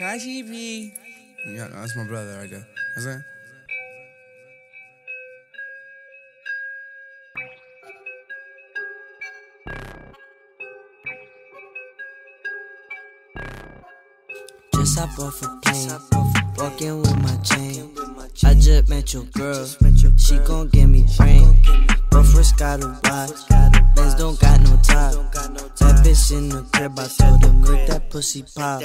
Kashi P. Yeah, that's my brother right there. That's it. Just hop off a plane, walking with my chain. I just met your girl, she gon' give me brain. But first gotta watch, Benz don't got no top. That bitch in the crib, I told her make that pussy pop.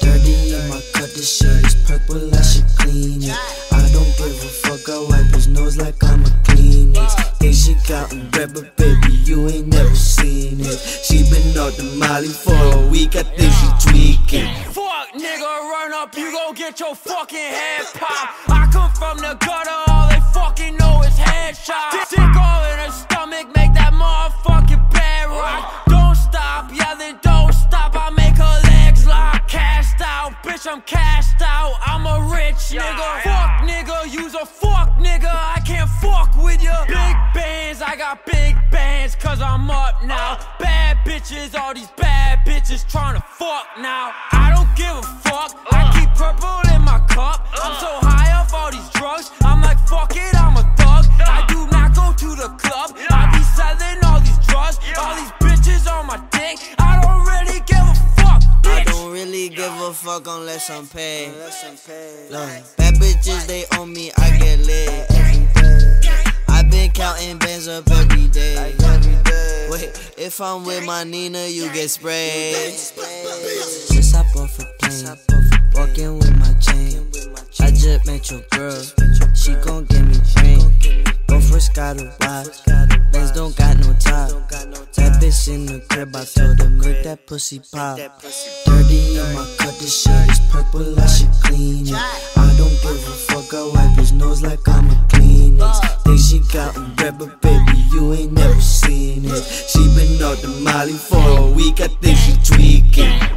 Dirty in my cut, this shit is purple, I should clean it. I don't give a fuck, I wipe his nose like I'm a Kleenex. Think she got a red, but baby, you ain't never seen it. She been out the Molly for a week, I think she tweaking. Fuck, nigga, run up, you gon' get your fucking head popped. I come from the gutter, all they fucking know is headshots. I'm cast out. I'm a rich nigga. Fuck, nigga, use a fuck, nigga. I can't fuck with ya. Big bands, I got big bands, cause I'm up now. Uh. Bad bitches, all these bad bitches tryna fuck now. I don't give a fuck. Give a fuck unless I'm paid. Look, bad bitches, they own me, I get lit. i been counting bands up every day. Wait, if I'm with my Nina, you get sprayed. Just hop off a plane, walking with my chain. I just met your girl, she gon' give me. But first gotta watch, bands don't got no top. That bitch in the crib, I told her make that pussy pop. Dirty in my cut, this shit is purple, I should clean it. I don't give a fuck, I wipe his nose like I'm a Kleenex. Think she got a red, but baby, you ain't never seen it. She been out the Molly for a week, I think she tweaking.